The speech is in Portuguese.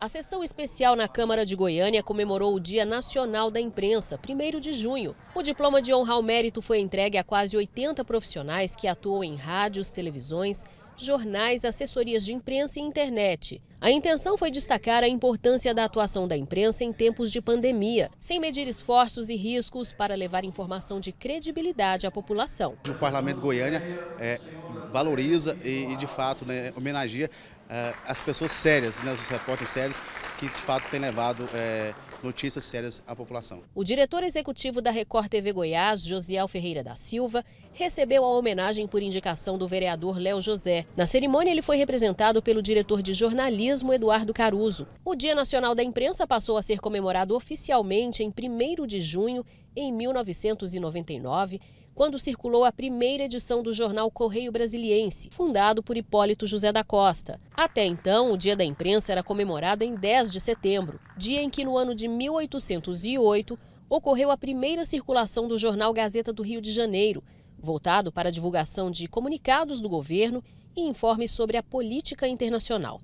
A sessão especial na Câmara de Goiânia comemorou o Dia Nacional da Imprensa, 1 de junho. O diploma de honra ao mérito foi entregue a quase 80 profissionais que atuam em rádios, televisões, jornais, assessorias de imprensa e internet. A intenção foi destacar a importância da atuação da imprensa em tempos de pandemia, sem medir esforços e riscos para levar informação de credibilidade à população. O Parlamento Goiânia é, valoriza e, de fato, né, homenageia as pessoas sérias, né, os repórteres sérios, que de fato têm levado é, notícias sérias à população. O diretor executivo da Record TV Goiás, Josiel Ferreira da Silva, recebeu a homenagem por indicação do vereador Léo José. Na cerimônia, ele foi representado pelo diretor de jornalismo, Eduardo Caruso. O Dia Nacional da Imprensa passou a ser comemorado oficialmente em 1 de junho, em 1999 quando circulou a primeira edição do jornal Correio Brasiliense, fundado por Hipólito José da Costa. Até então, o Dia da Imprensa era comemorado em 10 de setembro, dia em que, no ano de 1808, ocorreu a primeira circulação do jornal Gazeta do Rio de Janeiro, voltado para a divulgação de comunicados do governo e informes sobre a política internacional.